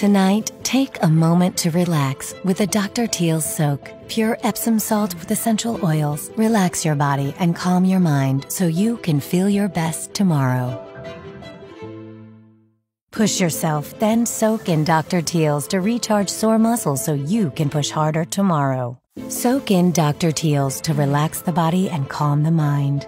Tonight, take a moment to relax with a Dr. Teal's soak. Pure Epsom salt with essential oils. Relax your body and calm your mind so you can feel your best tomorrow. Push yourself, then soak in Dr. Teal's to recharge sore muscles so you can push harder tomorrow. Soak in Dr. Teal's to relax the body and calm the mind.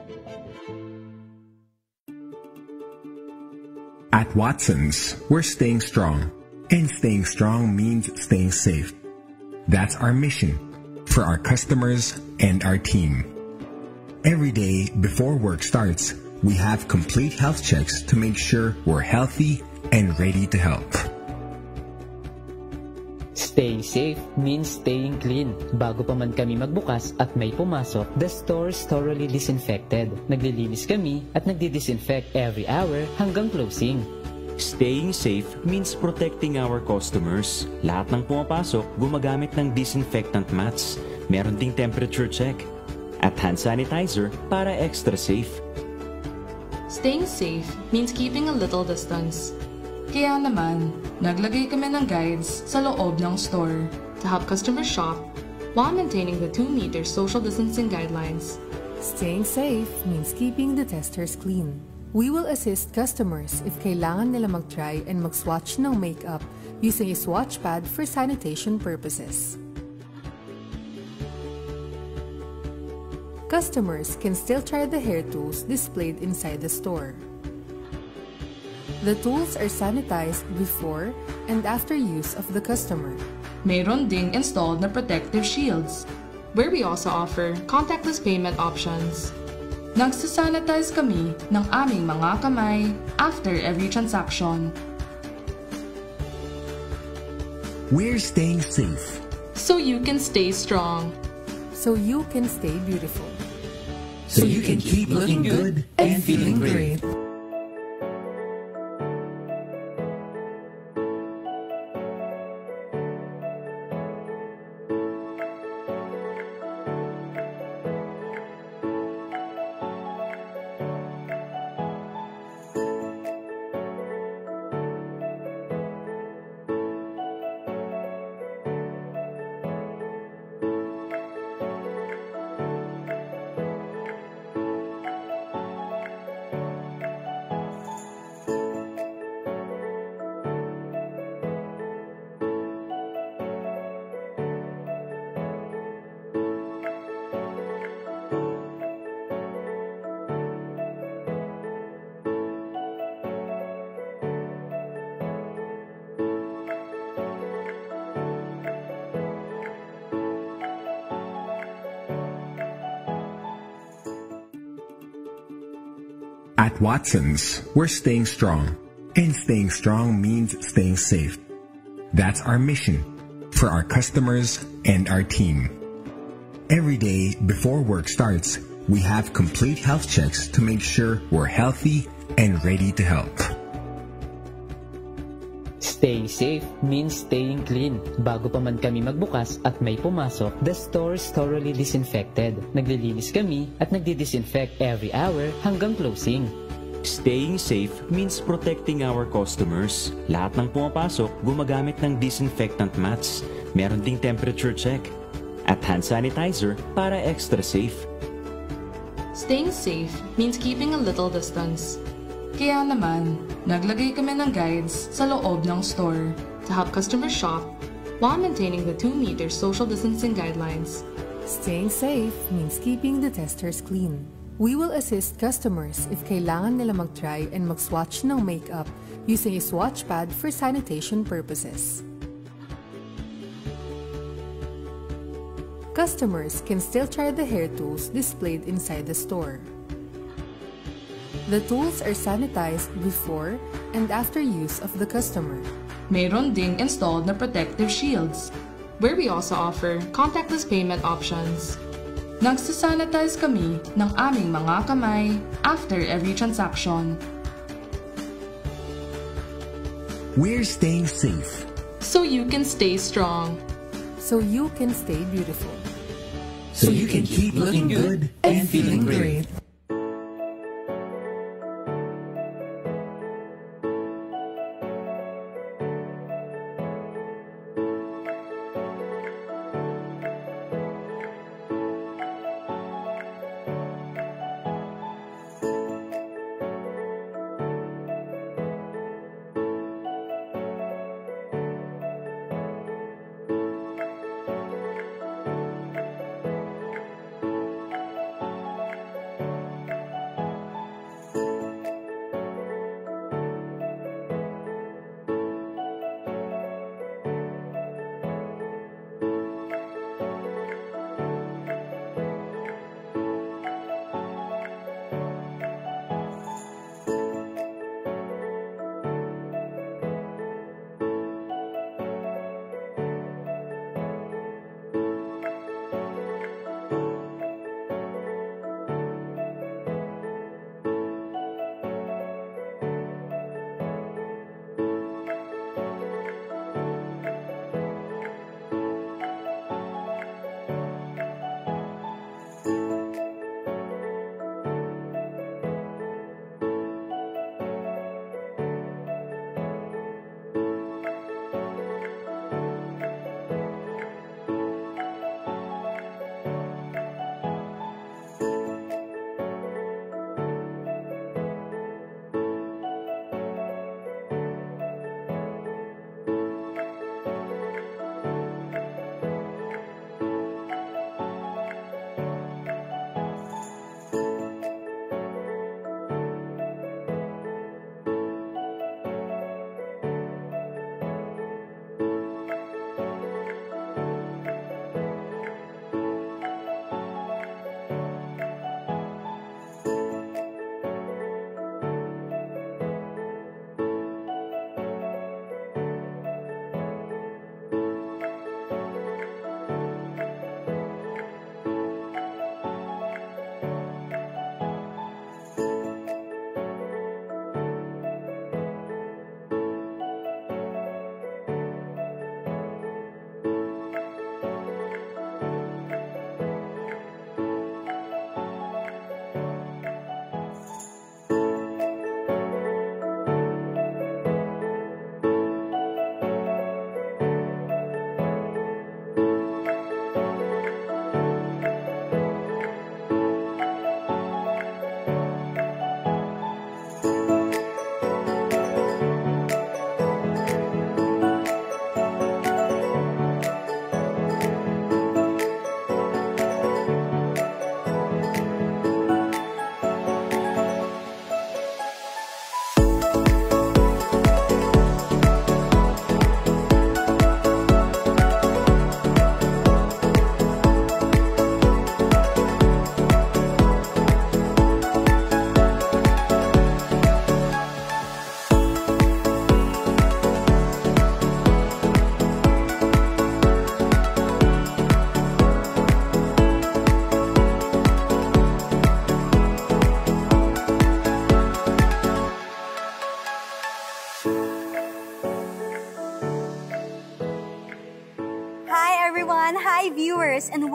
At Watsons, we're staying strong. And staying strong means staying safe. That's our mission for our customers and our team. Every day before work starts, we have complete health checks to make sure we're healthy and ready to help. Staying safe means staying clean. Bago pa man kami magbukas at may pumasok, the store is thoroughly disinfected. Naglilinis kami at nagdi-disinfect every hour hanggang closing. Staying safe means protecting our customers. Lahat ng pumapasok, gumagamit ng disinfectant mats. Meron ding temperature check. At hand sanitizer para extra safe. Staying safe means keeping a little distance. Kaya naman, naglagay kami ng guides sa loob ng store to help customers shop while maintaining the 2-meter social distancing guidelines. Staying safe means keeping the testers clean. We will assist customers if kailangan nila mag-try and mag-swatch ng makeup using a swatch pad for sanitation purposes. Customers can still try the hair tools displayed inside the store. The tools are sanitized before and after use of the customer. Mayroon ding installed na protective shields, where we also offer contactless payment options. Nagsasanitize kami ng aming mga kamay after every transaction. We're staying safe. So you can stay strong. So you can stay beautiful. So you can keep looking good and feeling great. Watsons, we're staying strong. And staying strong means staying safe. That's our mission for our customers and our team. Every day before work starts, we have complete health checks to make sure we're healthy and ready to help. Staying safe means staying clean. Bago pa man kami magbukas at may pumasok, the store is thoroughly disinfected. Naglilinis kami at nagdi-disinfect every hour hanggang closing. Staying safe means protecting our customers. Lahat ng pumapasok, gumagamit ng disinfectant mats. Meron ding temperature check. At hand sanitizer para extra safe. Staying safe means keeping a little distance. Kaya naman, naglagay kami ng guides sa loob ng store to help customers shop while maintaining the 2-meter social distancing guidelines. Staying safe means keeping the testers clean. We will assist customers if kailangan nila mag-try and mag-swatch ng makeup using a swatch pad for sanitation purposes. Customers can still try the hair tools displayed inside the store. The tools are sanitized before and after use of the customer. Mayroon ding installed na protective shields, where we also offer contactless payment options. Nagsasanitize kami ng aming mga kamay after every transaction. We're staying safe. So you can stay strong. So you can stay beautiful. So you can keep looking good and feeling great.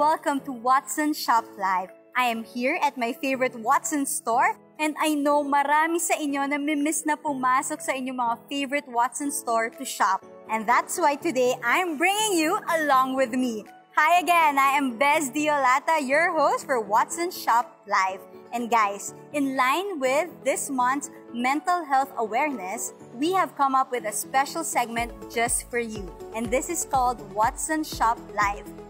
Welcome to Watson Shop Live. I am here at my favorite Watson store, and I know marami sa inyo na miss na pumasok sa inyong mga favorite Watson store to shop. And that's why today I'm bringing you along with me. Hi again, I am Bez Diolata, your host for Watson Shop Live. And guys, in line with this month's mental health awareness, we have come up with a special segment just for you. And this is called Watson Shop Live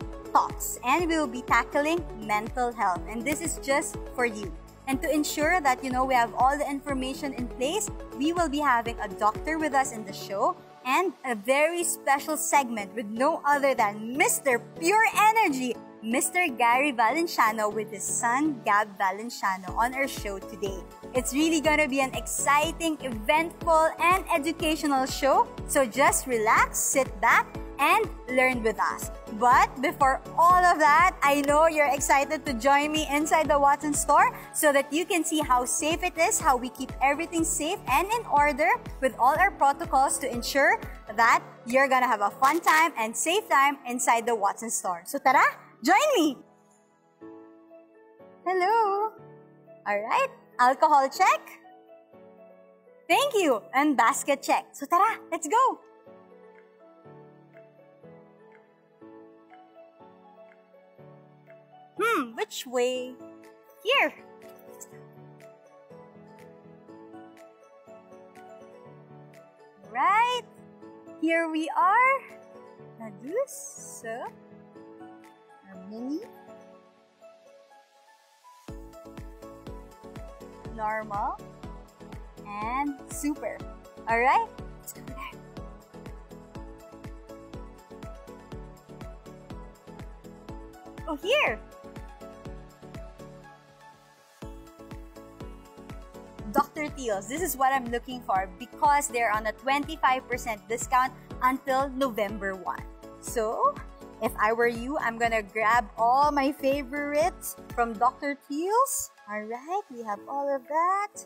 And we will be tackling mental health. And this is just for you. And to ensure that, you know, we have all the information in place, we will be having a doctor with us in the show and a very special segment with no other than Mr. Pure Energy, Mr. Gary Valenciano with his son Gab Valenciano on our show today. It's really gonna be an exciting, eventful, and educational show. So just relax, sit back, and learn with us. But before all of that, I know you're excited to join me inside the Watson store so that you can see how safe it is, how we keep everything safe and in order with all our protocols to ensure that you're gonna have a fun time and safe time inside the Watson store. So tara, join me! Hello! Alright, alcohol check. Thank you! And basket check. So tara, let's go! Hmm, which way? Here. Right. Here we are. Nadus. So, mini. Normal. And super. Alright? Let's go there. Oh, here. Dr. Teal's. This is what I'm looking for because they're on a 25% discount until November 1. So, if I were you, I'm gonna grab all my favorites from Dr. Teal's. Alright, we have all of that.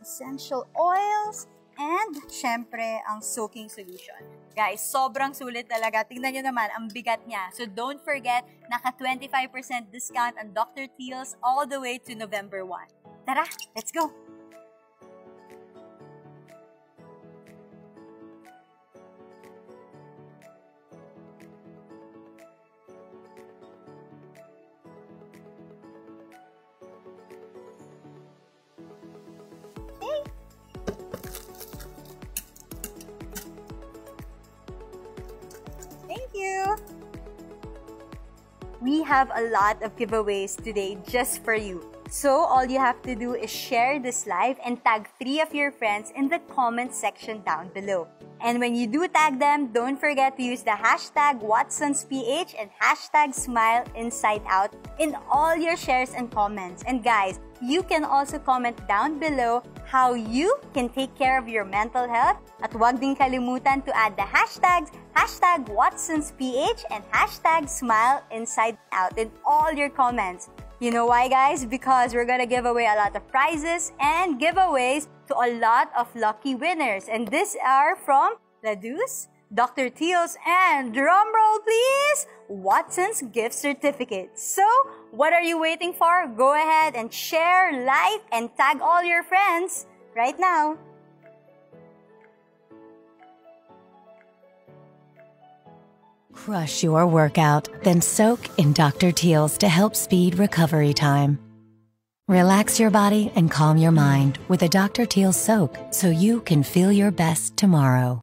Essential oils. And, syempre, ang soaking solution. Guys, sobrang sulit talaga. Tingnan nyo naman, ang bigat niya. So, don't forget, naka 25% discount on Dr. Teal's all the way to November 1. Tara, let's go! Have a lot of giveaways today just for you. So all you have to do is share this live and tag three of your friends in the comment section down below. And when you do tag them, don't forget to use the hashtag WatsonsPH and hashtag SmileInsideOut in all your shares and comments. And guys, you can also comment down below how you can take care of your mental health at huwag din kalimutan to add the hashtags hashtag WatsonsPH and hashtag SmileInsideOut in all your comments. You know why, guys? Because we're gonna give away a lot of prizes and giveaways to a lot of lucky winners. And these are from Ladus, Dr. Teal's, and drumroll please, Watsons gift certificate. So, what are you waiting for? Go ahead and share, like, and tag all your friends right now. Crush your workout, then soak in Dr. Teal's to help speed recovery time. Relax your body and calm your mind with a Dr. Teal's soak so you can feel your best tomorrow.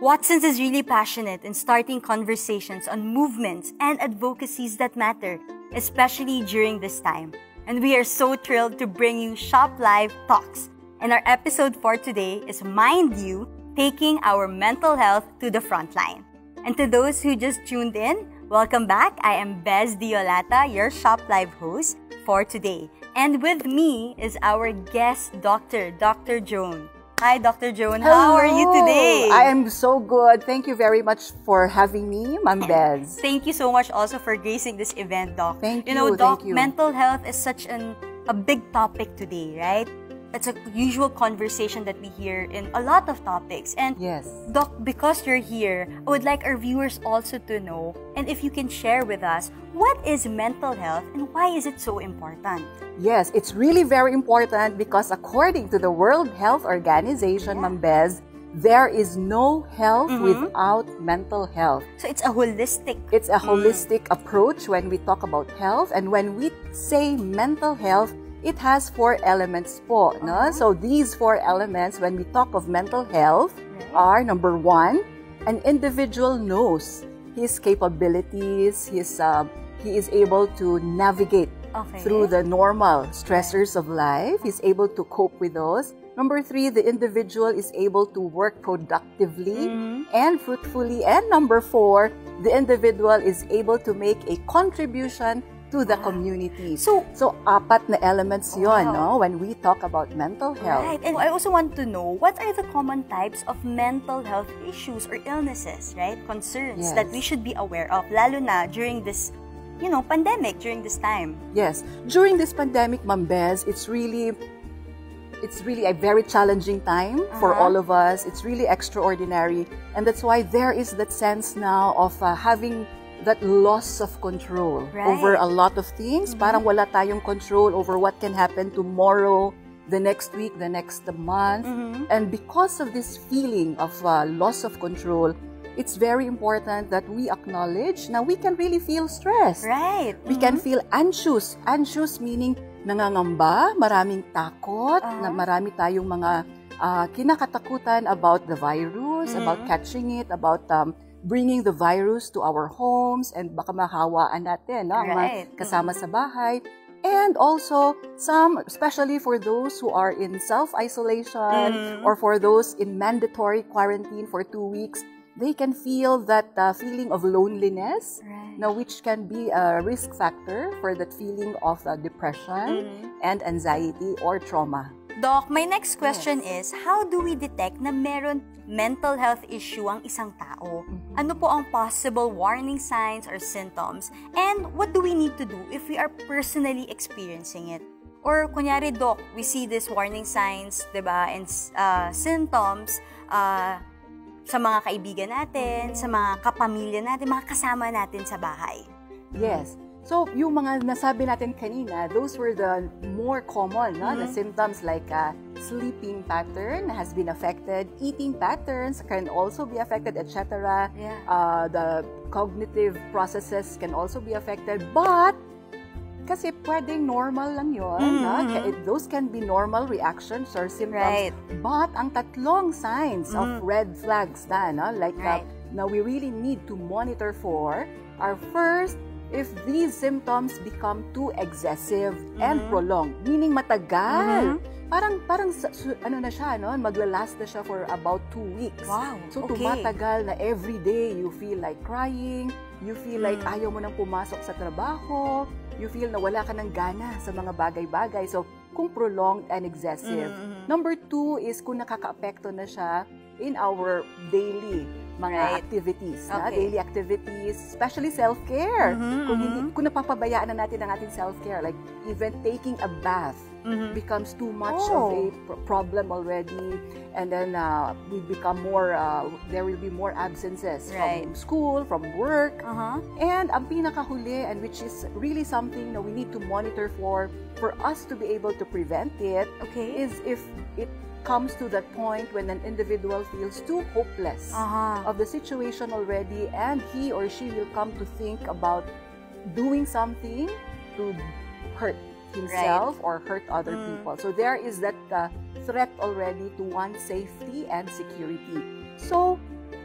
Watsons is really passionate in starting conversations on movements and advocacies that matter, especially during this time. And we are so thrilled to bring you Shop Live Talks. And our episode for today is Mind You, taking our mental health to the front line. And to those who just tuned in, welcome back. I am Bez Diolata, your Shop Live host for today. And with me is our guest doctor, Dr. Joan. Hi, Dr. Joan. How are you today? I am so good. Thank you very much for having me, Ma'am Bez. Thank you so much also for gracing this event, Doc. Thank You you, know, Doc, you. mental health is such an a big topic today, right? It's a usual conversation that we hear in a lot of topics. And Yes. Doc, because you're here, I would like our viewers also to know, and if you can share with us, what is mental health and why is it so important? Yes, it's really very important because according to the World Health Organization, Yeah. Mambez, there is no health Mhm. without mental health. So it's a holistic. It's a holistic approach when we talk about health. And when we say mental health, it has four elements po. No? So these four elements, when we talk of mental health, are number one, an individual knows his capabilities, his, uh, he is able to navigate Okay. through the normal stressors of life. He's able to cope with those. Number three, the individual is able to work productively and fruitfully. And number four, the individual is able to make a contribution to the community. So- so apat na elements yon, Wow. no, when we talk about mental health. Right. And I also want to know what are the common types of mental health issues or illnesses, right? Concerns Yes. that we should be aware of, lalo na during this, you know, pandemic, during this time. Yes. During this pandemic, Mambez, it's really it's really a very challenging time for Uh-huh. all of us. It's really extraordinary. And that's why there is that sense now of uh, having that loss of control Right. over a lot of things. Parang wala tayong control over what can happen tomorrow, the next week, the next month. And because of this feeling of uh, loss of control, it's very important that we acknowledge now we can really feel stress. Right. We can feel anxious. Anxious meaning nangangamba, maraming takot, na marami tayong mga ah, kinakatakutan about the virus, about catching it, about um, bringing the virus to our homes and baka mahawaan natin no, ang Right. kasama sa bahay. And also, some, especially for those who are in self-isolation or for those in mandatory quarantine for two weeks, they can feel that uh, feeling of loneliness, Right. now which can be a risk factor for that feeling of uh, depression and anxiety or trauma. Doc, my next question is, how do we detect na meron mental health issue ang isang tao? Ano po ang possible warning signs or symptoms? And what do we need to do if we are personally experiencing it? Or kunyari, Doc, we see these warning signs, 'di ba, and uh, symptoms uh, sa mga kaibigan natin, sa mga kapamilya natin, mga kasama natin sa bahay. Yes. So, yung mga nasabi natin kanina, those were the more common, no? The symptoms like uh, sleeping pattern has been affected, eating patterns can also be affected, etc. Yeah. Uh, the cognitive processes can also be affected, but kasi pwedeng normal lang yun. no? Kaya Those can be normal reactions or symptoms. Right. But ang tatlong signs of red flags na, no? like uh, Right. now we really need to monitor for are first, if these symptoms become too excessive and prolonged, meaning matagal. Parang parang su- ano na siya no, maglalast na siya for about two weeks. Wow, So okay. tumatagal na every day you feel like crying, you feel like Mm. ayaw mo nang pumasok sa trabaho, you feel na wala ka ng gana sa mga bagay-bagay. So kung prolonged and excessive. Mm-hmm. Number two is kung nakakaapekto na siya in our daily mga Right. activities, na Okay. daily activities, especially self-care. Mhm, Kung, hindi, kung napapabayaan na natin ang ating self-care, like even taking a bath Mhm. becomes too much Oh. of a pr- problem already, and then uh, we become more, uh, there will be more absences Right. from school, from work, Uh-huh. and ang pinakahuli, and which is really something that we need to monitor for, for us to be able to prevent it, Okay. is if it comes to that point when an individual feels too hopeless Uh-huh. of the situation already and he or she will come to think about doing something to hurt himself or hurt other Mm. people. So there is that uh, threat already to one's safety and security. So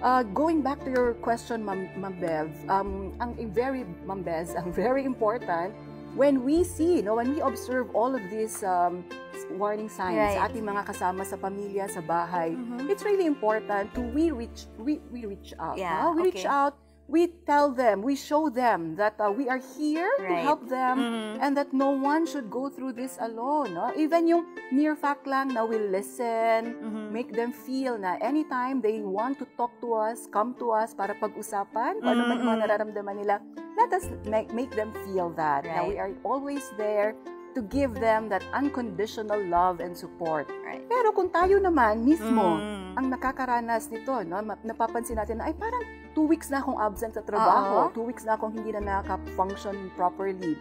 uh, going back to your question, Ma'am Ma'am Bev, um, ang ang very, Ma'am Bez, ang very important when we see, no, when we observe all of these um, warning signs Right. sa ating mga kasama sa pamilya, sa bahay, Mhm. it's really important to we reach we, we reach out. Yeah, no? We reach okay. out, we tell them, we show them that uh, we are here to Right. help them Mhm. and that no one should go through this alone. No? Even yung mere fact lang na we listen, Mhm. make them feel na anytime they want to talk to us, come to us para pag-usapan, kung ano man yung mga Mhm. nararamdaman nila, let us make, make them feel that. Right. we are always there to give them that unconditional love and support. Right. Pero kung tayo naman mismo Mm. ang nakakaranas nito, no, napapansin natin na ay parang two weeks na akong absent sa trabaho, Oo. two weeks na akong hindi na nakaka-function properly.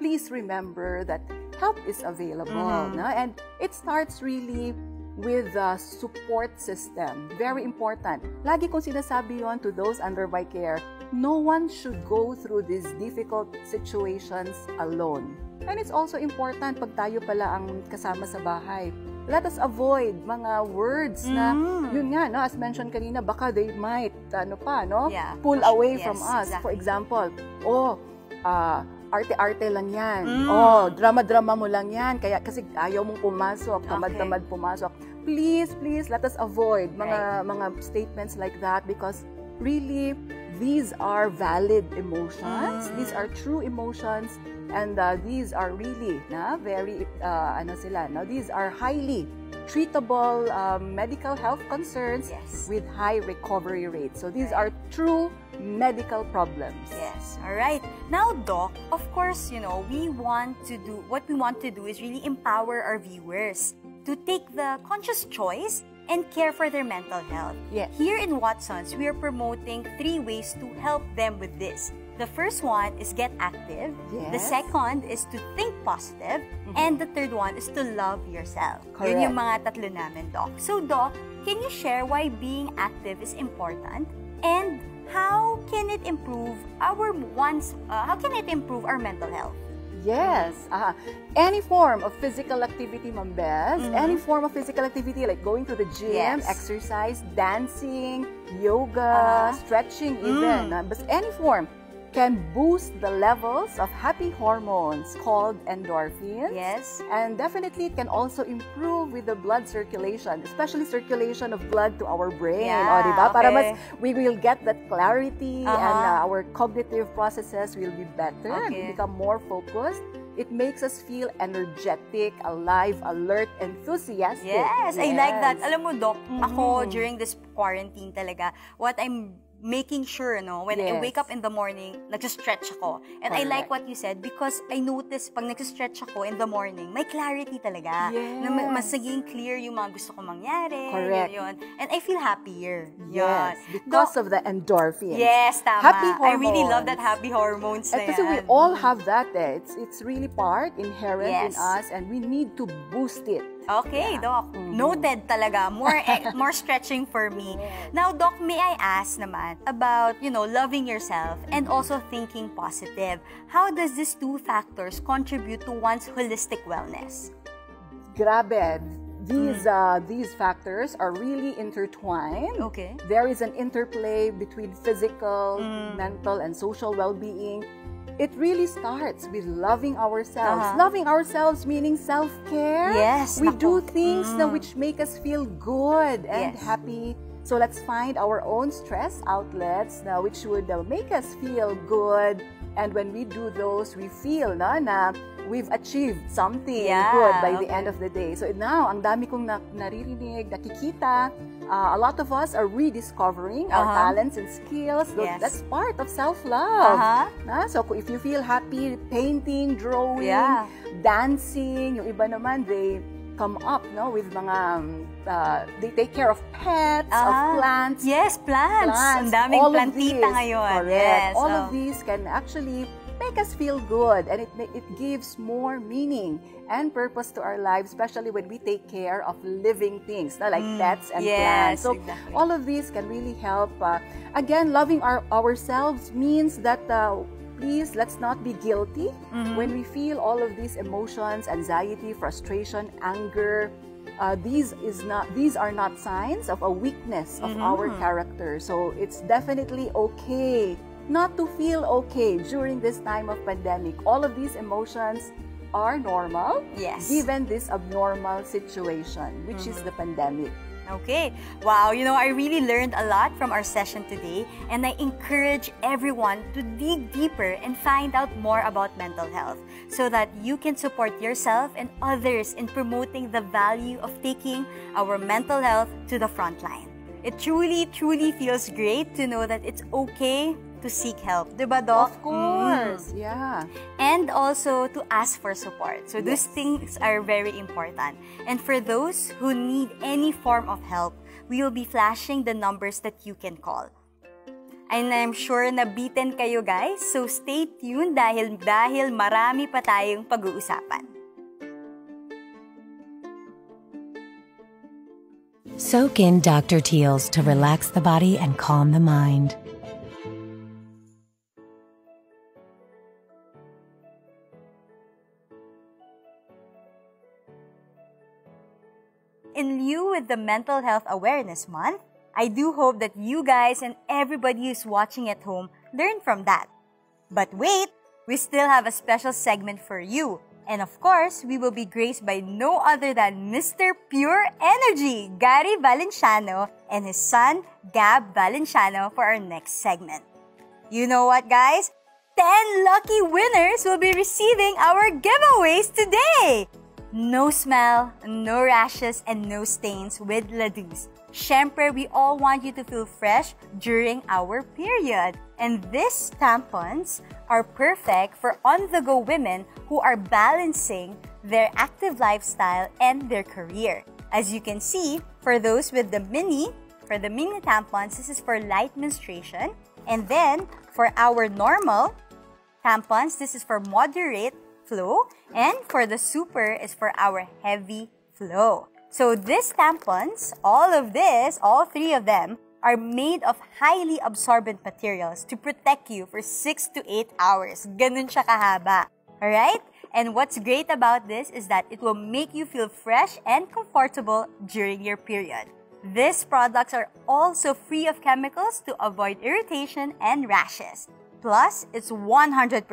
Please remember that help is available. Mhm. No? And it starts really with the support system. Very important. Lagi kong sinasabi yon to those under my care, no one should go through these difficult situations alone. And it's also important pag tayo pala ang kasama sa bahay. Let us avoid mga words na, Mm. yun nga, no, as mentioned kanina, baka they might, ano pa, no, Yeah. pull away Yes, from us. exactly. For example, oh, ah, arte-arte lang yan. Mm. Oh, drama-drama mo lang yan. Kaya kasi ayaw mong pumasok, tamad-tamad pumasok. Please, please, let us avoid mga mga statements like that because really, these are valid emotions. Mm. These are true emotions and uh, these are really na very uh, ano sila no these are highly treatable um, medical health concerns Yes. with high recovery rates so these are true medical problems Yes. All right. Now, Doc, of course, you know, we want to do what we want to do is really empower our viewers to take the conscious choice and care for their mental health. Yes. Here in Watsons, we are promoting three ways to help them with this. The first one is get active. Yes. The second is to think positive. And the third one is to love yourself. Correct. Yun yung mga tatlo namin, Doc. So, Doc, can you share why being active is important? And how can it improve our once uh, how can it improve our mental health? Yes. Uh, any form of physical activity, Mambes, any form of physical activity like going to the gym, Yes. exercise, dancing, yoga, Uh-huh. stretching even, uh, but any form can boost the levels of happy hormones called endorphins. Yes. And definitely it can also improve with the blood circulation, especially circulation of blood to our brain. Yeah, o, diba? Para okay. mas we will get that clarity and Uh-huh. uh, our cognitive processes will be better and Okay. we become more focused. It makes us feel energetic, alive, alert, enthusiastic. Yes, I like that. Yes. Alam mo, Doc, ako Mhm. during this quarantine talaga, what I'm making sure, no, when I Yes. wake up in the morning, nag-stretch ako. And I like Correct. what you said because I notice pag nag-stretch ako in the morning, may clarity talaga. Yes. Na ma- mas naging clear yung mga gusto ko mangyari. Correct. Yun. And I feel happier. Yes, Yun. because Doc, of the endorphins. Yes, tama. Happy I really love that hormones. happy hormones na And kasi we all have that eh. It's, it's really part, inherent in Yes. us, and we need to boost it. Okay, Doc. Mhm. Noted talaga. More more stretching for me. Now, Doc, may I ask naman about, you know, loving yourself and also thinking positive. How does these two factors contribute to one's holistic wellness? Grabe. These uh, these factors are really intertwined. Okay. There is an interplay between physical, Mm. mental, and social well-being. It really starts with loving ourselves. Uh-huh. Loving ourselves meaning self-care. Yes, We nako. do things na Mm. which make us feel good and Yes. happy. So let's find our own stress outlets na which would uh, make us feel good. And when we do those, we feel na, na we've achieved something Yeah, good by the okay. end of the day. So now, ang dami kong na- naririnig, nakikita. Uh, a lot of us are rediscovering our Uh-huh. talents and skills. Yes. That's part of self-love. Uh-huh. Na? So if you feel happy painting, drawing, Yeah. dancing, yung iba naman, they come up no with mga um, uh, they take care of pets, of Ah, plants. Yes, plants. Ang daming plantita these, ngayon. Correct. Yes, all oh. of these can actually make us feel good and it it gives more meaning and purpose to our lives, especially when we take care of living things, na, like Mm, pets and yes, plants. So exactly. all of these can really help. Uh, again, loving our ourselves means that. Uh, Please, let's not be guilty Mm-hmm. when we feel all of these emotions, anxiety, frustration, anger. Uh, these is not these are not signs of a weakness of Mm-hmm. our character. So it's definitely okay not to feel okay during this time of pandemic. All of these emotions are normal Yes. given this abnormal situation, which is mm-hmm. the pandemic. Okay. Wow, you know, I really learned a lot from our session today, and I encourage everyone to dig deeper and find out more about mental health so that you can support yourself and others in promoting the value of taking our mental health to the front line. It truly, truly feels great to know that it's okay to seek help. Diba, Doc? Of course, mm. yeah. And also to ask for support. So yes. those things are very important. And for those who need any form of help, we will be flashing the numbers that you can call. And I'm sure na beaten kayo guys, so stay tuned dahil dahil marami pa tayong pag-uusapan. Soak in Dr. Teals to relax the body and calm the mind. In lieu with the Mental Health Awareness Month, I do hope that you guys and everybody who's watching at home learn from that. But wait, we still have a special segment for you. And of course, we will be graced by no other than Mr. Pure Energy, Gary Valenciano, and his son, Gab Valenciano, for our next segment. You know what, guys? 10 lucky winners will be receiving our giveaways today! No smell, no rashes, and no stains with Ladouce. Siyempre, we all want you to feel fresh during our period. And these tampons are perfect for on-the-go women who are balancing their active lifestyle and their career. As you can see, for those with the mini, for the mini tampons, this is for light menstruation. And then, for our normal tampons, this is for moderate flow. And for the super is for our heavy flow. So these tampons, all of this, all three of them, are made of highly absorbent materials to protect you for 6 to 8 hours. Ganun siya kahaba. Alright? And what's great about this is that it will make you feel fresh and comfortable during your period. These products are also free of chemicals to avoid irritation and rashes. Plus, it's 100%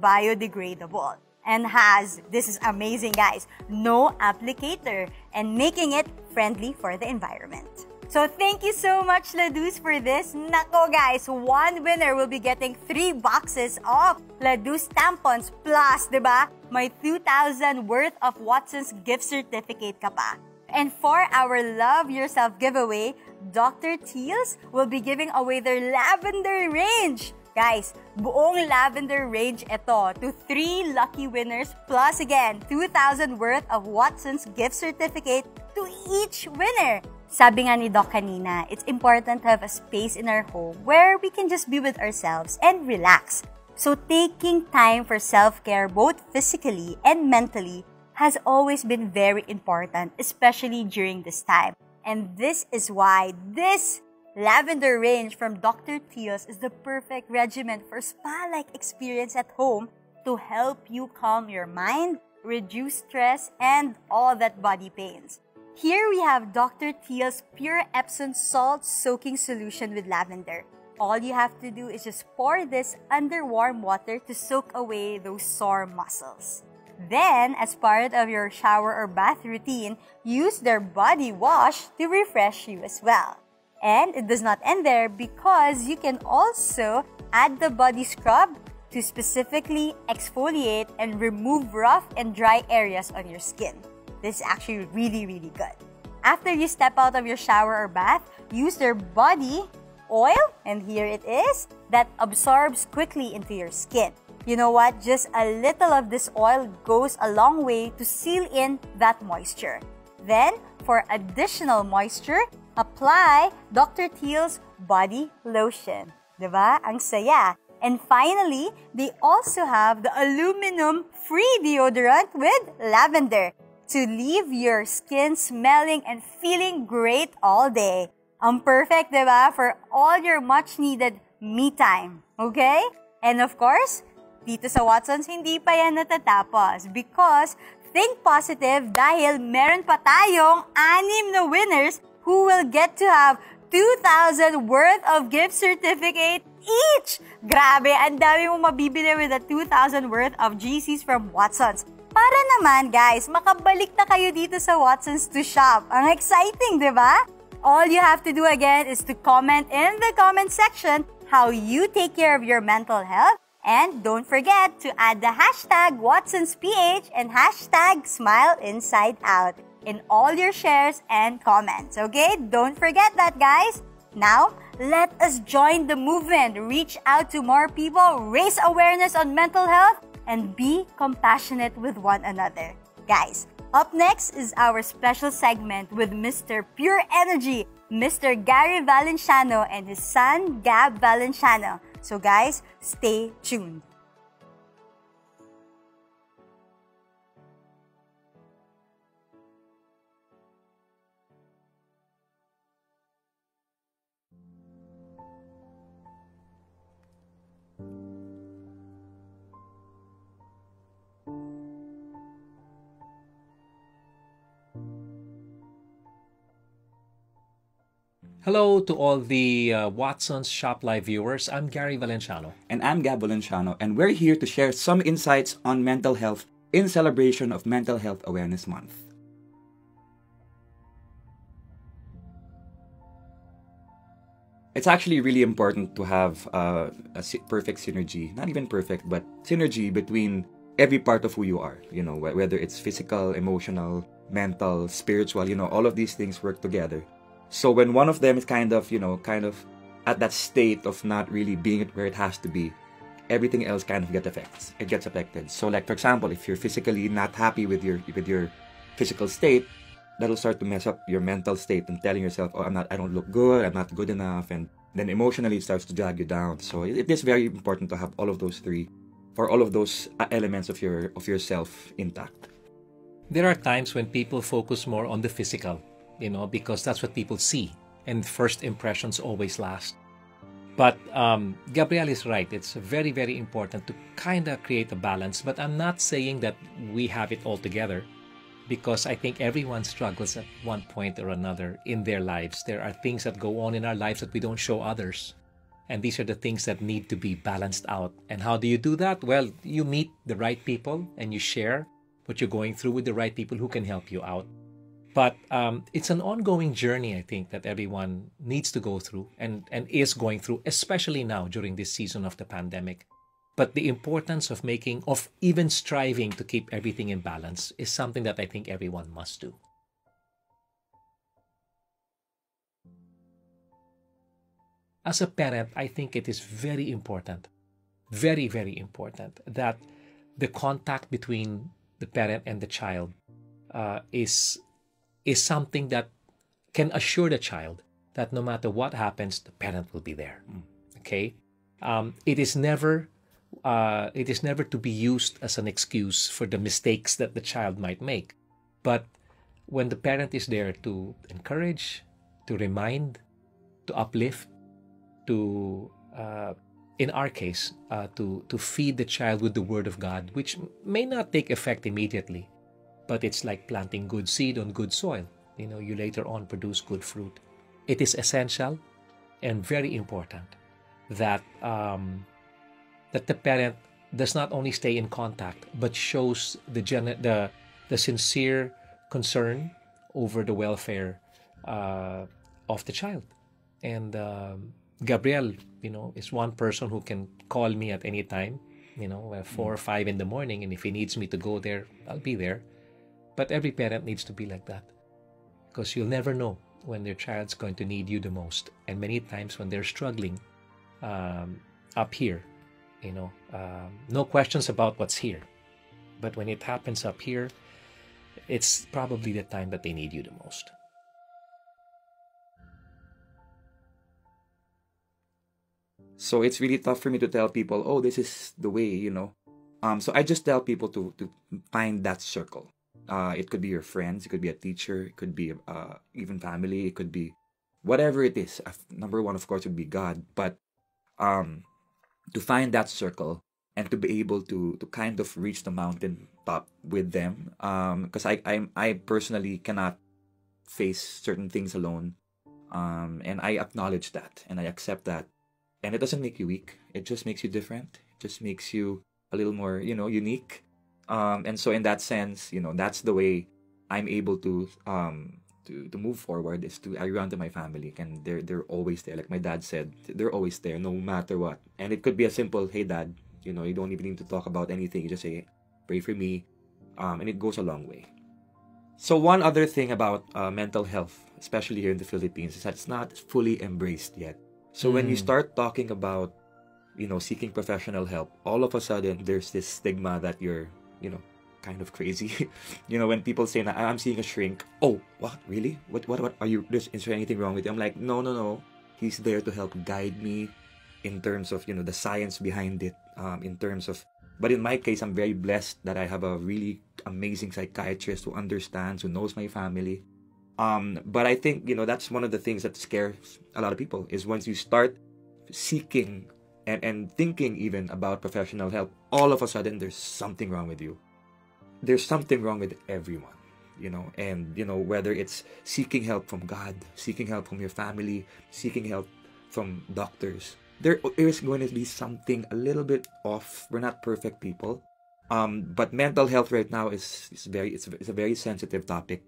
biodegradable and has, this is amazing guys, no applicator and making it friendly for the environment. So thank you so much, Ladouce, for this. Nako, guys, one winner will be getting three boxes of Ladouce tampons plus, di ba? May 2,000 worth of Watsons gift certificate ka pa. And for our Love Yourself giveaway, Dr. Teal's will be giving away their lavender range. Guys, buong lavender range ito to 3 lucky winners plus again, 2,000 worth of Watsons gift certificate to each winner. Sabi nga ni Doc kanina, it's important to have a space in our home where we can just be with ourselves and relax. So taking time for self-care both physically and mentally has always been very important, especially during this time. And this is why this Lavender range from Dr. Teal's is the perfect regimen for spa-like experience at home to help you calm your mind, reduce stress, and all that body pains. Here we have Dr. Teal's Pure Epsom Salt Soaking Solution with Lavender. All you have to do is just pour this under warm water to soak away those sore muscles. Then, as part of your shower or bath routine, use their body wash to refresh you as well. And it does not end there because you can also add the body scrub to specifically exfoliate and remove rough and dry areas on your skin. This is actually really, really good. After you step out of your shower or bath, use their body oil, and here it is, that absorbs quickly into your skin. You know what? Just a little of this oil goes a long way to seal in that moisture. Then, for additional moisture, apply Dr. Teal's body lotion. Diba? Ang saya. And finally, they also have the aluminum-free deodorant with lavender to leave your skin smelling and feeling great all day. Ang perfect, diba? For all your much-needed me time. Okay? And of course, dito sa Watsons, hindi pa yan natatapos because think positive dahil meron pa tayong anim na winners who will get to have 2,000 worth of gift certificate each. Grabe, ang dami mong mabibili with the 2,000 worth of GCs from Watsons. Para naman, guys, makabalik na kayo dito sa Watsons to shop. Ang exciting, di ba? All you have to do again is to comment in the comment section how you take care of your mental health. And don't forget to add the hashtag WatsonsPH and hashtag SmileInsideOut in all your shares and comments. Okay? Don't forget that, guys. Now, Let us join the movement, reach out to more people, raise awareness on mental health, and be compassionate with one another. Guys, up next is our special segment with Mr. Pure Energy, Mr. Gary Valenciano, and his son, Gab Valenciano. So, guys, stay tuned. Hello to all the uh, Watsons Shop Live viewers. I'm Gary Valenciano. And I'm Gab Valenciano, and we're here to share some insights on mental health in celebration of Mental Health Awareness Month. It's actually really important to have uh, a perfect synergy, not even perfect, but synergy between every part of who you are. You know, whether it's physical, emotional, mental, spiritual, you know, all of these things work together so when one of them is kind of, you know, kind of at that state of not really being where it has to be, everything else kind of gets affected. It gets affected. So like for example, if you're physically not happy with your with your physical state, that'll start to mess up your mental state and telling yourself, oh, I'm not, I don't look good, I'm not good enough, and then emotionally it starts to drag you down. So it is very important to have all of those three, for all of those uh, elements of your of yourself intact. There are times when people focus more on the physical you know, because that's what people see, and first impressions always last. But um, Gabriel is right. It's very, very important to kind of create a balance. But I'm not saying that we have it all together because I think everyone struggles at one point or another in their lives. There are things that go on in our lives that we don't show others. And these are the things that need to be balanced out. And how do you do that? Well, you meet the right people and you share what you're going through with the right people who can help you out. But um, it's an ongoing journey, I think, that everyone needs to go through and, and is going through, especially now during this season of the pandemic. But the importance of making, of even striving to keep everything in balance is something that I think everyone must do. As a parent, I think it is very important, very, very important that the contact between the parent and the child uh, is is something that can assure the child that no matter what happens, the parent will be there. Mm. Okay, um, it is never uh, it is never to be used as an excuse for the mistakes that the child might make, but when the parent is there to encourage, to remind, to uplift, to uh, in our case, uh, to to feed the child with the word of God, which may not take effect immediately, but it's like planting good seed on good soil. You know, you later on produce good fruit. It is essential and very important that um, that the parent does not only stay in contact but shows the gen- the the sincere concern over the welfare uh, of the child. And um, Gabriel, you know, is one person who can call me at any time. You know, at four or five in the morning, and if he needs me to go there, I'll be there but every parent needs to be like that because you'll never know when their child's going to need you the most. And many times when they're struggling um, up here, you know, um, no questions about what's here. But when it happens up here, it's probably the time that they need you the most. So it's really tough for me to tell people, oh, this is the way, you know. Um, so I just tell people to to find that circle. Uh, it could be your friends, it could be a teacher, it could be uh, even family, it could be whatever it is. Number one, of course, would be God. But um, to find that circle and to be able to to kind of reach the mountain top with them, because um, I I I personally cannot face certain things alone, um, and I acknowledge that and I accept that, and it doesn't make you weak. It just makes you different. It just makes you a little more, you know, unique um, and so in that sense, you know, that's the way I'm able to um, to to move forward is to I run to my family and they're they're always there. Like my dad said, they're always there no matter what. And it could be a simple, hey dad, you know, you don't even need to talk about anything. You just say, pray for me, um, and it goes a long way. So one other thing about uh, mental health, especially here in the Philippines, is that it's not fully embraced yet. So when you Mm. start talking about, you know, seeking professional help, all of a sudden there's this stigma that you're, you know, kind of crazy. you know, when people say, "I- "I'm seeing a shrink," oh, what? Really? What? What? What? Are you? Is there anything wrong with you? I'm like, no, no, no. He's there to help guide me in terms of you know the science behind it. Um, in terms of, but in my case, I'm very blessed that I have a really amazing psychiatrist who understands, who knows my family. Um, but I think you know that's one of the things that scares a lot of people is once you start seeking and, and thinking even about professional help, all of a sudden there's something wrong with you. There's something wrong with everyone, you know, and you know, whether it's seeking help from God, seeking help from your family, seeking help from doctors, there is going to be something a little bit off. We're not perfect people. Um, but mental health right now is, is very it's, it's a very sensitive topic.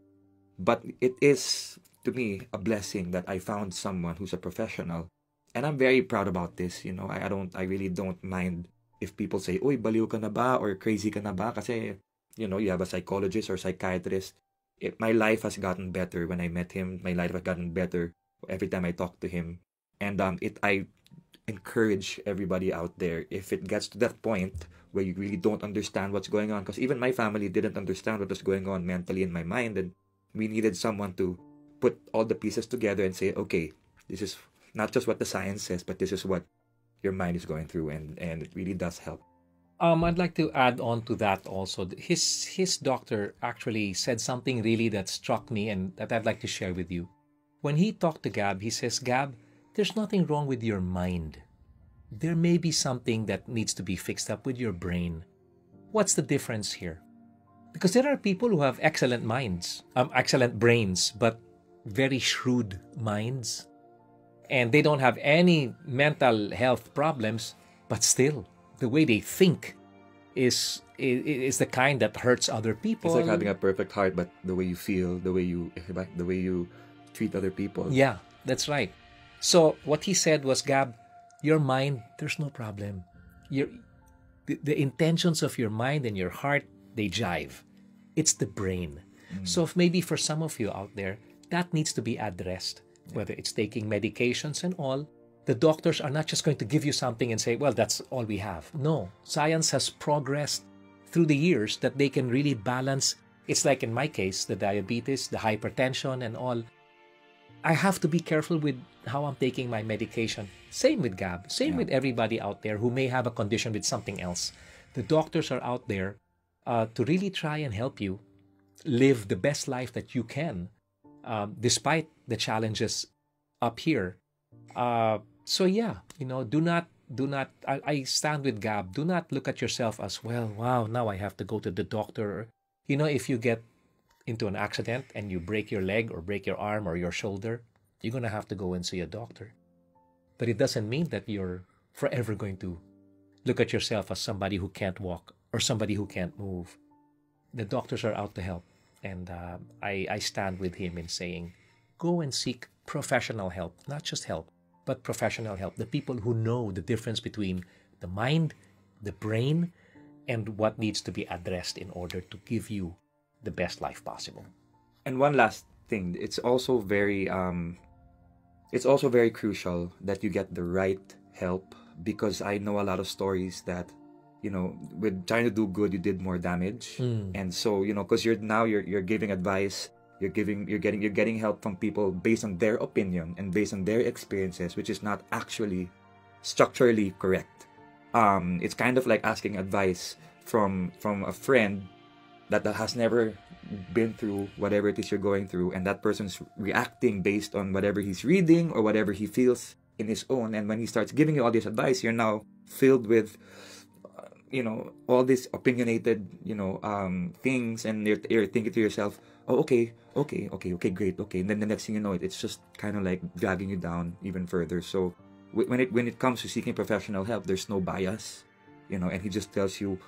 But it is to me a blessing that I found someone who's a professional and I'm very proud about this. You know, I, I don't, I really don't mind if people say, "Uy, baliw ka na ba?" or "Crazy ka na ba?" Kasi, you know, you have a psychologist or psychiatrist. It, my life has gotten better when I met him. My life has gotten better every time I talk to him, and um, it I encourage everybody out there if it gets to that point where you really don't understand what's going on, because even my family didn't understand what was going on mentally in my mind, and we needed someone to put all the pieces together and say, okay, this is not just what the science says, but this is what your mind is going through, and and it really does help. Um, I'd like to add on to that also. His his doctor actually said something really that struck me and that I'd like to share with you. When he talked to Gab, he says, "Gab, there's nothing wrong with your mind. There may be something that needs to be fixed up with your brain. What's the difference here? Because there are people who have excellent minds, um, excellent brains, but very shrewd minds, and they don't have any mental health problems, but still the way they think is is, is the kind that hurts other people. It's like having a perfect heart, but the way you feel, the way you, the way you treat other people. Yeah, that's right. So what he said was, Gab, your mind, there's no problem. Your the, the intentions of your mind and your heart, they jive. It's the brain. Mm. So if maybe for some of you out there, that needs to be addressed. Whether it's taking medications and all, the doctors are not just going to give you something and say, well, that's all we have. No, science has progressed through the years that they can really balance. It's like in my case, the diabetes, the hypertension, and all. I have to be careful with how I'm taking my medication. Same with Gab. Same Yeah. with everybody out there who may have a condition with something else. The doctors are out there uh, to really try and help you live the best life that you can, um, despite the challenges up here. Uh, so yeah, you know, do not do not. I, I stand with Gab. Do not look at yourself as well. Wow, now I have to go to the doctor. You know, if you get into an accident and you break your leg or break your arm or your shoulder, you're gonna have to go and see a doctor. But it doesn't mean that you're forever going to look at yourself as somebody who can't walk or somebody who can't move. The doctors are out to help, and uh, I, I stand with him in saying, go and seek professional help, not just help, but professional help. The people who know the difference between the mind, the brain, and what needs to be addressed in order to give you the best life possible. And one last thing, it's also very um it's also very crucial that you get the right help because I know a lot of stories that you know with trying to do good you did more damage Mm. and so you know because you're now you're you're giving advice you're giving you're getting you're getting help from people based on their opinion and based on their experiences which is not actually structurally correct. Um it's kind of like asking advice from from a friend that, that has never been through whatever it is you're going through and that person's reacting based on whatever he's reading or whatever he feels in his own. And when he starts giving you all this advice you're now filled with uh, you know all these opinionated you know um things and you're, you're thinking to yourself oh okay okay okay okay great okay. And then the next thing you know it it's just kind of like dragging you down even further. So wh- when it when it comes to seeking professional help there's no bias you know and he just tells you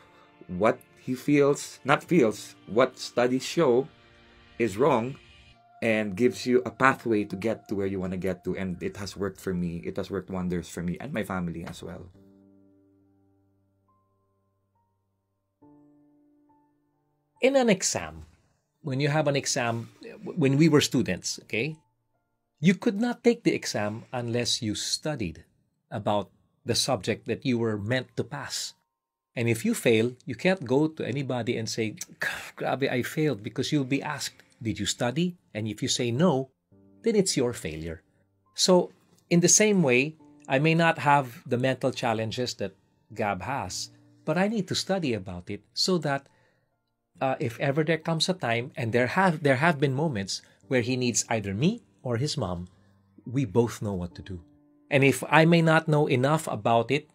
what he feels not feels what studies show is wrong and gives you a pathway to get to where you want to get to. And it has worked for me. It has worked wonders for me and my family as well. In an exam, when you have an exam, when we were students, okay, You could not take the exam unless you studied about the subject that you were meant to pass. And if you fail, you can't go to anybody and say, Grabe, I failed, because you'll be asked, Did you study? And if you say no, then it's your failure. So, in the same way, I may not have the mental challenges that Gab has, but I need to study about it so that uh, if ever there comes a time, and there have there have been moments where he needs either me or his mom, we both know what to do. And if I may not know enough about it,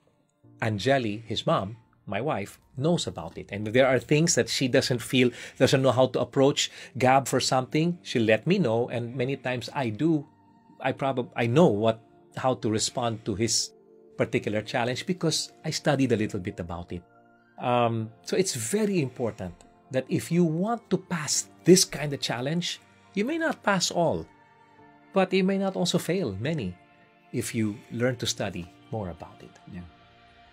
Angeli, his mom, my wife, knows about it. And there are things that she doesn't feel, doesn't know how to approach Gab for something, she'll let me know. And many times I do. I probably I know what how to respond to his particular challenge because I studied a little bit about it. Um, so it's very important that if you want to pass this kind of challenge, you may not pass all, but you may not also fail many if you learn to study more about it. Yeah.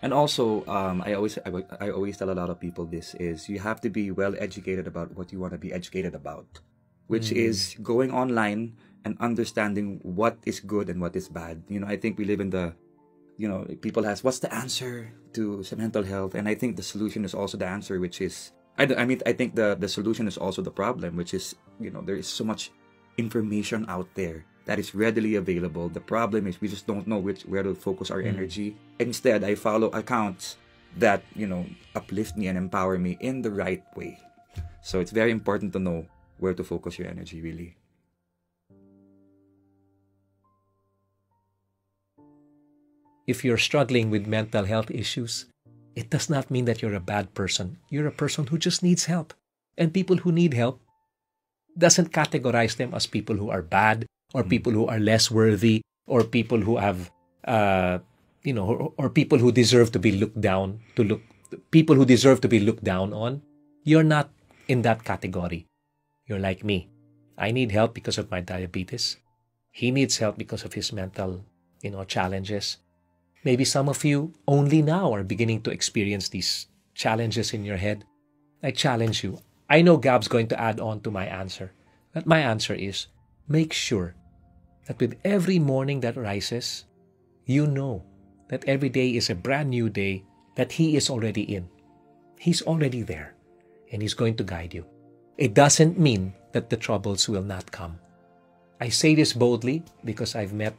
And also, um, I always I, I always tell a lot of people this is you have to be well educated about what you want to be educated about, which Mm. is going online and understanding what is good and what is bad. You know, I think we live in the, you know, people ask what's the answer to mental health, and I think the solution is also the answer, which is I, I mean I think the the solution is also the problem, which is you know there is so much information out there that is readily available. The problem is we just don't know which where to focus our Mm. energy. Instead, I follow accounts that you know uplift me and empower me in the right way. So it's very important to know where to focus your energy. Really. If you're struggling with mental health issues, it does not mean that you're a bad person. You're a person who just needs help. And people who need help doesn't categorize them as people who are bad or people who are less worthy or people who have uh, you know or, or people who deserve to be looked down to look people who deserve to be looked down on. You're not in that category. You're like me. I need help because of my diabetes. He needs help because of his mental you know challenges maybe some of you only now are beginning to experience these challenges in your head i challenge you i know gab's going to add on to my answer but my answer is make sure that with every morning that rises, you know that every day is a brand new day that He is already in. He's already there and He's going to guide you. It doesn't mean that the troubles will not come. I say this boldly because I've met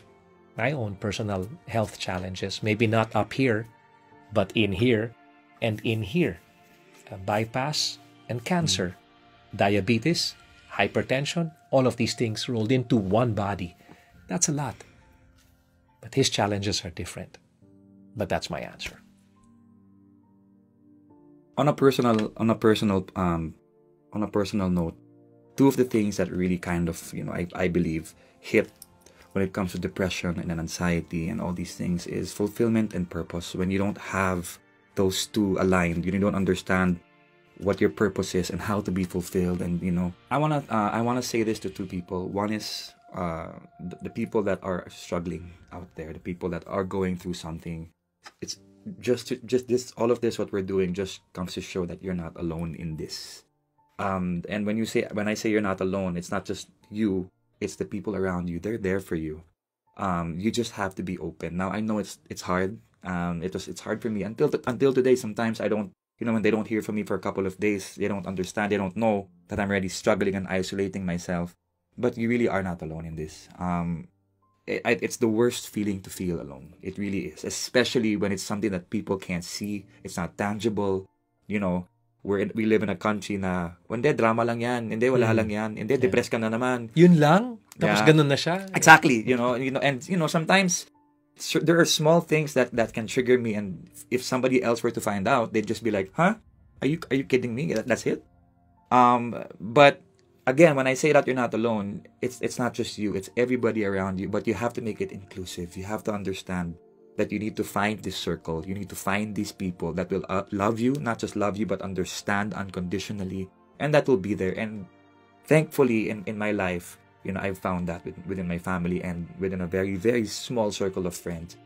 my own personal health challenges, maybe not up here, but in here and in here. A bypass and cancer, diabetes, hypertension, all of these things rolled into one body. That's a lot. But his challenges are different. But that's my answer. on a personal on a personal um on a personal note two of the things that really kind of you know i, I believe hit when it comes to depression and anxiety and all these things is fulfillment and purpose. When you don't have those two aligned you don't understand what your purpose is and how to be fulfilled. And you know i want to uh, i want to say this to two people. One is uh, the, the people that are struggling out there the people that are going through something. It's just to, just this all of this what we're doing just comes to show that you're not alone in this. Um and when you say when i say you're not alone it's not just you it's the people around you. They're there for you. Um you just have to be open. Now i know it's it's hard. Um it was it's hard for me. Until until today sometimes i don't you know when they don't hear from me for a couple of days they don't understand. They don't know that i'm already struggling and isolating myself. But you really are not alone in this. Um it, it's the worst feeling to feel alone. It really is, especially when it's something that people can't see. It's not tangible. You know, we're in, we live in a country na, hindi, drama lang yan. Hindi, wala Mm. lang yan. Hindi, depressed ka na naman. Yun lang? Tapos Yeah. ganun na siya? Exactly. You know, you know, and you know, sometimes there are small things that that can trigger me, and if somebody else were to find out, they'd just be like, "Huh? Are you are you kidding me? That, that's it." Um, but again, when I say that you're not alone, it's it's not just you; it's everybody around you. But you have to make it inclusive. You have to understand that you need to find this circle. You need to find these people that will uh, love you, not just love you, but understand unconditionally, and that will be there. And thankfully, in in my life, you know, I've found that within, my family and within a very very small circle of friends.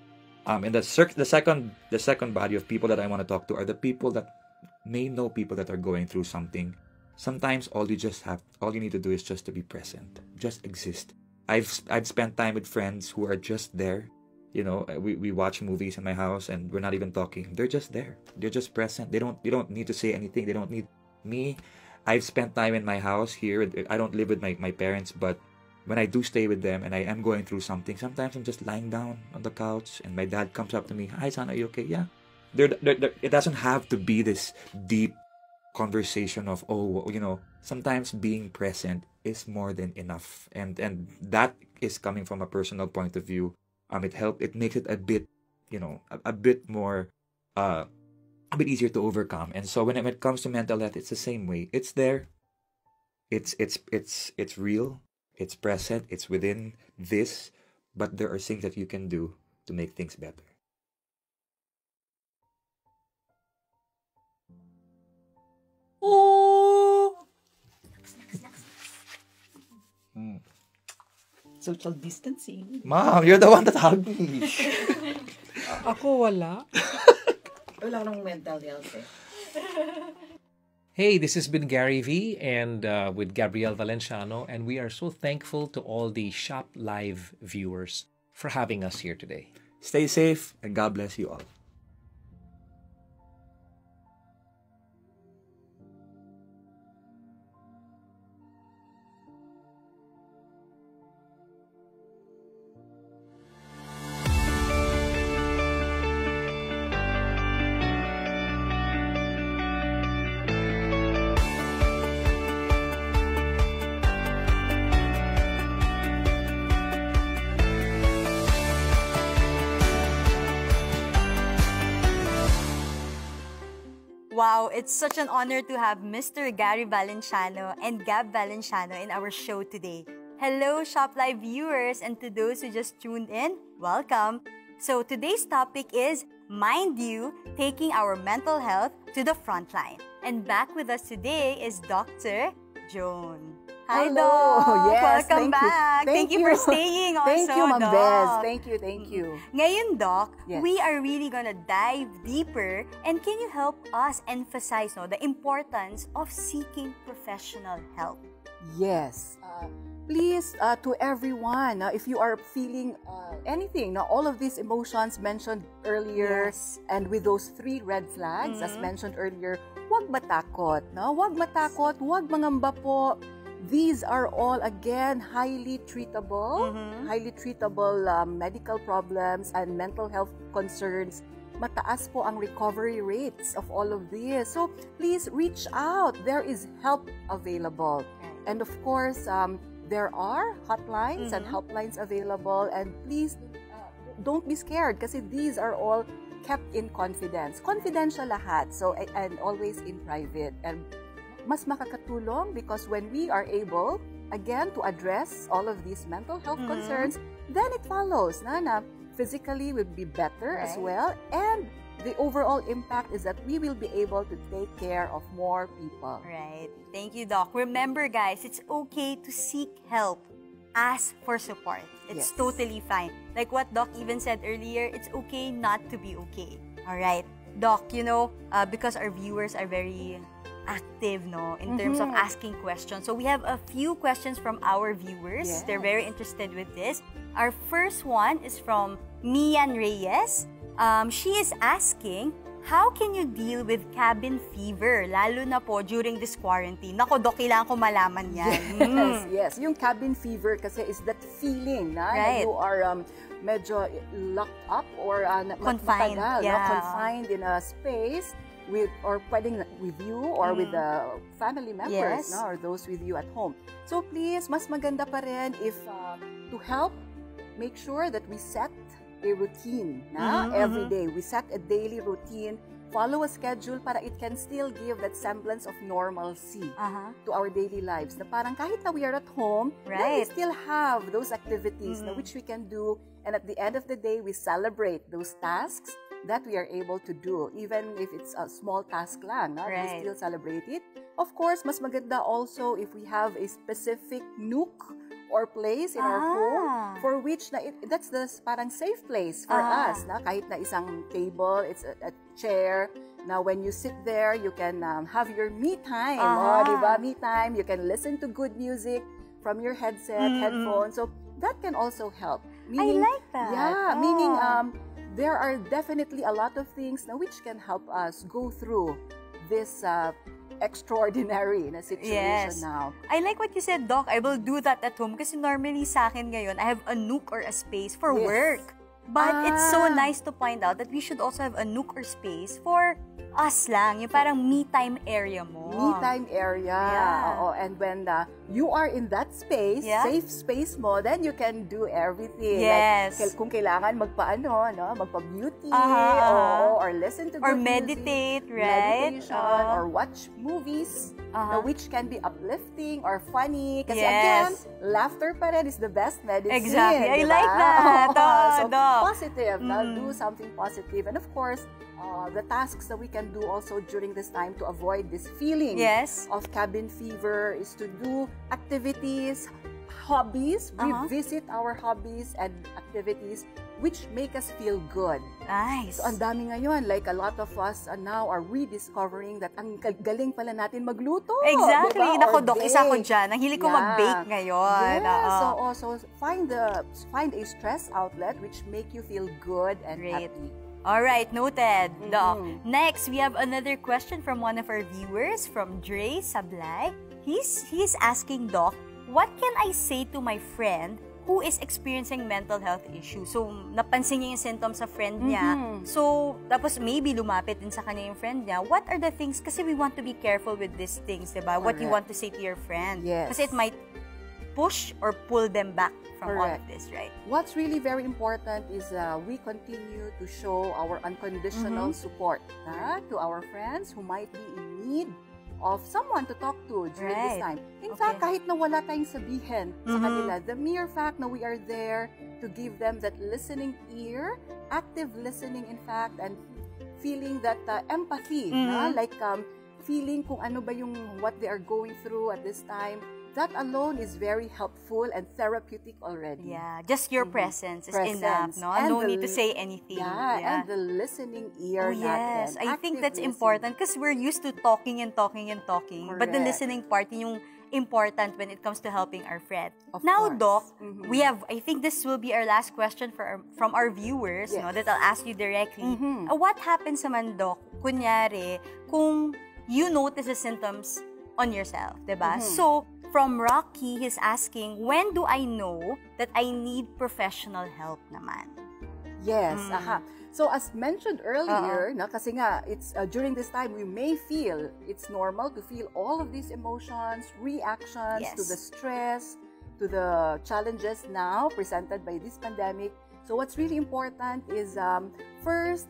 Um, and the cir- the second the second body of people that I want to talk to are the people that may know people that are going through something. Sometimes all you just have all you need to do is just to be present, just exist. I've I've spent time with friends who are just there. You know, uh, we, we watch movies in my house and we're not even talking. They're just there. They're just present. They don't they don't need to say anything. They don't need me. I've spent time in my house here. I don't live with my, my parents, but when I do stay with them and I am going through something, sometimes I'm just lying down on the couch and my dad comes up to me, Hi, son, are you okay? Yeah. It doesn't have to be this deep conversation of, oh, you know, sometimes being present is more than enough. And and that is coming from a personal point of view. Um, it help it makes it a bit, you know, a, a bit more uh a bit easier to overcome. And so when it, when it comes to mental health, it's the same way. It's there. It's it's it's it's real. It's present. It's within this, but there are things that you can do to make things better. Oh. Hmm. Social distancing. Mom, you're the one that hugged me. Ako wala. Wala nang mental health eh. Hey, this has been Gary V and uh, with Gabriel Valenciano, and we are so thankful to all the Shop Live viewers for having us here today. Stay safe and God bless you all. It's such an honor to have Mr. Gary Valenciano and Gab Valenciano in our show today. Hello, Shop Live viewers, and to those who just tuned in, welcome. So today's topic is Mind You, taking our mental health to the front line. And back with us today is Dr. Joan. Hi, Hello. Doc. Yes, Welcome thank you. back. Thank Thank, you. you. for staying also, Thank you, Ma'am. Bez. Thank you, thank you. Ngayon, Doc, Yes. we are really gonna dive deeper and can you help us emphasize no, the importance of seeking professional help? Yes. Uh, please, uh, to everyone, uh, if you are feeling uh, anything, now all of these emotions mentioned earlier, Yes. and with those three red flags, as Mhm. mentioned earlier, huwag matakot. No? Huwag matakot, huwag mangamba po. These are all, again, highly treatable, Mhm. highly treatable um, medical problems and mental health concerns. Mataas po ang recovery rates of all of this. So, please reach out. There is help available. And of course, um, there are hotlines and Mhm. helplines available. And please uh, don't be scared kasi these are all kept in confidence. Confidential lahat. So, and always in private. And mas makakatulong because when we are able, again, to address all of these mental health Mhm. concerns, then it follows na, na physically will be better as well. And the overall impact is that we will be able to take care of more people. Right. Thank you, Doc. Remember, guys, it's okay to seek help. Ask for support. It's Yes. totally fine. Like what Doc even said earlier, it's okay not to be okay. All right. Doc, you know, uh, because our viewers are very active, no, in terms of Mhm. asking questions. So we have a few questions from our viewers. Yes. They're very interested with this. Our first one is from Mian Reyes. Um, she is asking, how can you deal with cabin fever, lalo na po during this quarantine? Nako, Dok, kailangan ko malaman yan. Yes, Mm. yes. Yung cabin fever kasi is that feeling na, na Right. you are um, medyo locked up or uh, Confined, matagal, no? yeah. confined in a space with or pwedeng with you or with Mm. the family members Yes. no? or those with you at home. So please, mas maganda pa rin if uh, to help, make sure that we set a routine na Mhm, every mhm. day. We set a daily routine, follow a schedule para it can still give that semblance of normalcy Uh-huh. to our daily lives. Na parang kahit na we are at home, then we Right. still have those activities na Mhm. which we can do. And at the end of the day, we celebrate those tasks that we are able to do. Even if it's a small task lang, na, Right. we still celebrate it. Of course, mas maganda also if we have a specific nook or place in our Ah. home for which na it, that's the parang safe place for Ah. us na kahit na isang table it's a, a chair now when you sit there you can um, have your me time Ah. oh, di ba me time you can listen to good music from your headset Mm-mm. headphones so that can also help. I like that. Yeah, meaning Oh. um, there are definitely a lot of things na which can help us go through this uh, extraordinary na situation Yes. now. I like what you said, Doc. I will do that at home kasi normally sa akin ngayon, I have a nook or a space for Yes. work. But it's so Ah. nice to point out that we should also have a nook or space for us lang. Yung parang me time area mo. Me time area. Yeah. Oo, and when uh, you are in that space, Yeah. safe space mo, then you can do everything. Yes. Like, kung kailangan magpaano, no? magpa-beauty, aha. oo, or listen to Or good meditate, music, right? meditation, Oo. or watch movies, Aha. na which can be uplifting or funny. Kasi Yes. again, laughter pa rin is the best medicine. Exactly. I di like that. Oo, so, Doc. positive. Mm. do something positive. And of course, uh, the tasks that we can do also during this time to avoid this feeling Yes. of cabin fever is to do activities, hobbies, Uh-huh. revisit our hobbies and activities which make us feel good. Nice. So, ang dami ngayon, like a lot of us uh, now are rediscovering that ang gal- galing pala natin magluto. Exactly. diba? Nako, Doc, isa ko dyan. Ang hilig ko Yeah. mag-bake ngayon. Yeah. Oo. So, also, find the find a stress outlet which make you feel good and Great. happy. All right, noted, Doc. Mhm. Next, we have another question from one of our viewers, from Dre Sablay. He's, he's asking, Doc, what can I say to my friend who is experiencing mental health issues? So, napansin niya yung symptoms sa friend niya. Mhm. So, tapos maybe lumapit din sa kanya yung friend niya. What are the things? Kasi we want to be careful with these things, diba? What you want to say to your friend. Yes. Kasi it might push or pull them back from all of Correct. this, right? What's really very important is uh, we continue to show our unconditional Mhm. support ha, to our friends who might be in need of someone to talk to during this Right. time. In Okay. fact, kahit na wala tayong sabihin sa Mhm. kanila, the mere fact na we are there to give them that listening ear, active listening in fact, and feeling that uh, empathy, na? Mhm. like um, feeling kung ano ba yung what they are going through at this time, that alone is very helpful and therapeutic already. Yeah, just your Mhm. presence is Presence. enough, no? And no the need to say anything. Yeah, and the listening ear Oh, yes. natin. I think that's listening. important because we're used to talking and talking and talking. But the Correct. listening part, yun yung important when it comes to helping our friend. Of now, course. Doc, Mhm. we have, I think this will be our last question for our, from our viewers, no, Yes. that I'll ask you directly. Mhm. Uh, what happens naman, Doc, kunyari, kung you notice the symptoms on yourself, diba? Mhm. So, from Rocky, he's asking, when do I know that I need professional help naman? Yes, Mm. aha. So as mentioned earlier, na kasi nga it's uh, during this time we may feel it's normal to feel all of these emotions, reactions to the stress, to the challenges now presented by this pandemic. So what's really important is um, first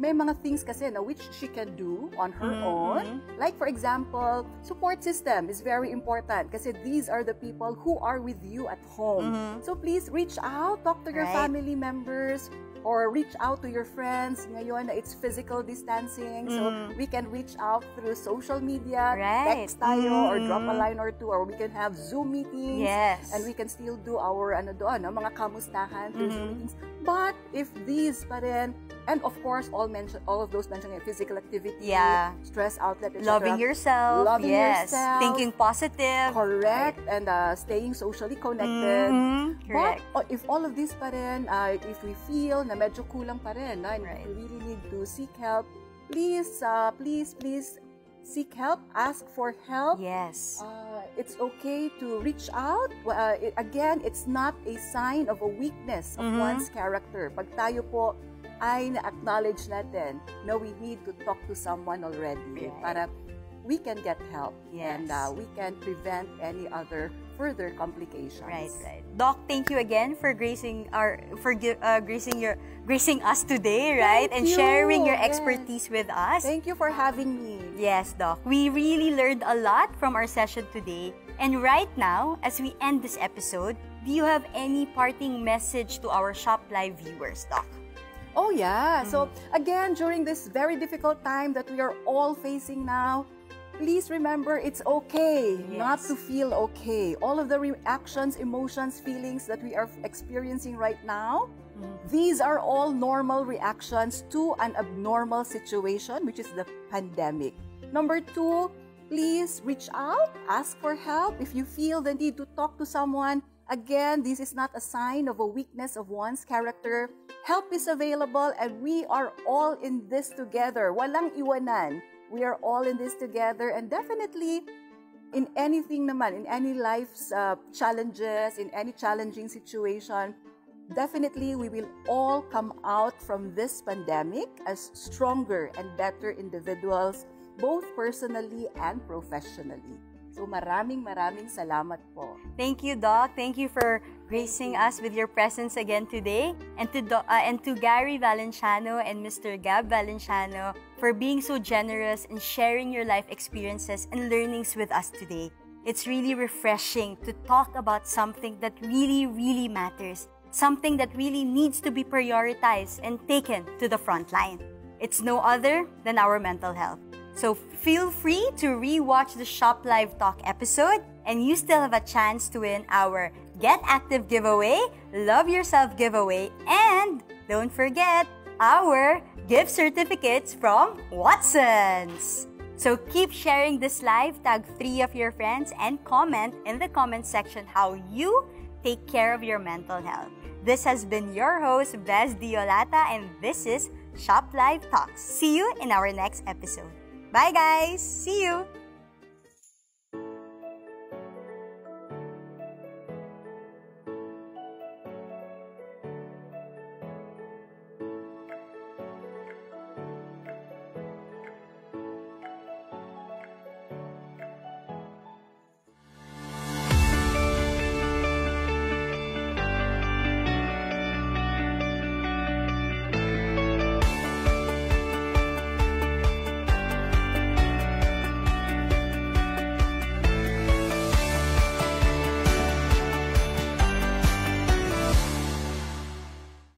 may mga things kasi na which she can do on her Mhm, own. Like for example, support system is very important kasi these are the people who are with you at home. Mhm. So please reach out, talk to your Right. family members or reach out to your friends. Ngayon na it's physical distancing, so Mhm. we can reach out through social media, Right. text tayo or drop a Mhm. line or two or we can have Zoom meetings. Yes. And we can still do our ano doon, no, mga kamustahan through Zoom Mhm. meetings. But if these pa rin, and of course all mention all of those mentioned physical activity, Yeah. stress outlet, etc. Loving yourself. Loving yes. yourself. Thinking positive. Correct. And uh, staying socially connected. Mhm. But Correct. uh, if all of this pa rin, uh, if we feel na medyo kulang pa rin, na, and Right. we really need to seek help, please, uh, please, please seek help. Ask for help. Yes. Uh, it's okay to reach out. Uh, it- again, it's not a sign of a weakness of Mhm. one's character. Pag tayo po ay na-acknowledge natin na we need to talk to someone already Right. para we can get help Yes. and uh, we can prevent any other further complications. Right, right. Doc, thank you again for gracing our for uh, gracing your gracing us today, right? Thank and sharing you. your Yes. expertise with us. Thank you for having me. Yes, Doc. We really learned a lot from our session today. And right now, as we end this episode, do you have any parting message to our Shop Live viewers, Doc? Oh yeah. So Mm-hmm. again, during this very difficult time that we are all facing now, please remember it's okay not to feel okay. All of the reactions, emotions, feelings that we are experiencing right now. These are all normal reactions to an abnormal situation, which is the pandemic. Number two, please reach out, ask for help. If you feel the need to talk to someone, Again, this is not a sign of a weakness of one's character. Help is available and we are all in this together. Walang iwanan. We are all in this together and definitely in anything naman, in any life's uh, challenges, in any challenging situation, definitely we will all come out from this pandemic as stronger and better individuals, both personally and professionally. So maraming maraming salamat po. Thank you, Doc. Thank you for gracing us with your presence again today. And to, Do- uh, and to Gary Valenciano and Mr. Gab Valenciano for being so generous and sharing your life experiences and learnings with us today. It's really refreshing to talk about something that really, really matters. Something that really needs to be prioritized and taken to the front line. It's no other than our mental health. So feel free to re-watch the Shop Live Talk episode and you still have a chance to win our Get Active giveaway, Love Yourself giveaway, and don't forget our gift certificates from Watsons. So keep sharing this live, tag three of your friends, and comment in the comment section how you take care of your mental health. This has been your host, Bez Diolata, and this is Shop Live Talks. See you in our next episode. Bye, guys. See you.